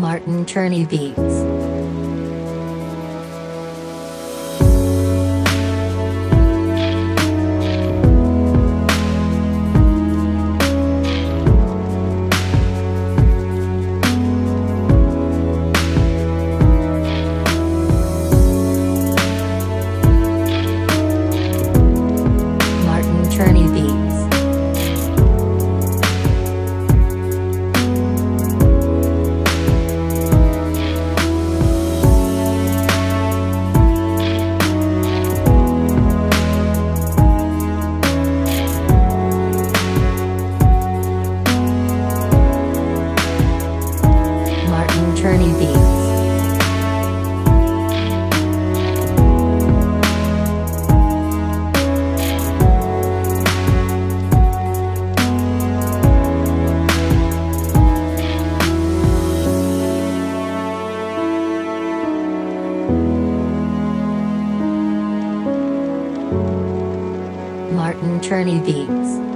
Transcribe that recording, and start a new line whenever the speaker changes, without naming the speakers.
Martin Turney Beats. Turney Beats. Martin Turney Beats.